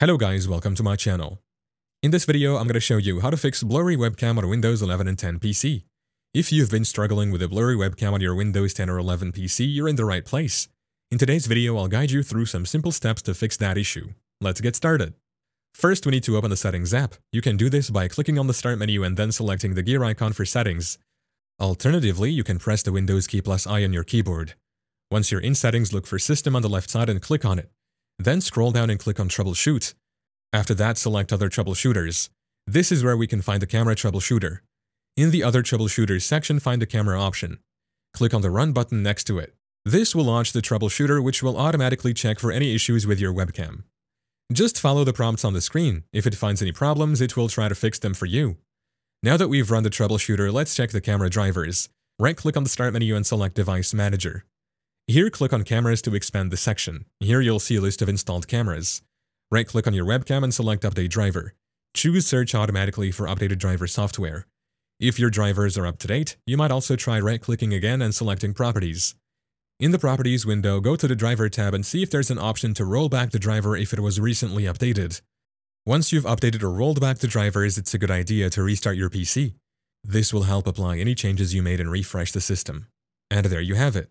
Hello guys, welcome to my channel. In this video, I'm going to show you how to fix blurry webcam on Windows 11 and 10 PC. If you've been struggling with a blurry webcam on your Windows 10 or 11 PC, you're in the right place. In today's video, I'll guide you through some simple steps to fix that issue. Let's get started. First, we need to open the Settings app. You can do this by clicking on the Start menu and then selecting the gear icon for settings. Alternatively, you can press the Windows key plus I on your keyboard. Once you're in Settings, look for System on the left side and click on it. Then scroll down and click on Troubleshoot. After that, select Other Troubleshooters. This is where we can find the camera troubleshooter. In the Other Troubleshooters section, find the camera option. Click on the Run button next to it. This will launch the troubleshooter which will automatically check for any issues with your webcam. Just follow the prompts on the screen. If it finds any problems, it will try to fix them for you. Now that we've run the troubleshooter, let's check the camera drivers. Right-click on the Start menu and select Device Manager. Here, click on Cameras to expand the section. Here you'll see a list of installed cameras. Right-click on your webcam and select Update Driver. Choose Search automatically for updated driver software. If your drivers are up to date, you might also try right-clicking again and selecting Properties. In the Properties window, go to the Driver tab and see if there's an option to roll back the driver if it was recently updated. Once you've updated or rolled back the drivers, it's a good idea to restart your PC. This will help apply any changes you made and refresh the system. And there you have it.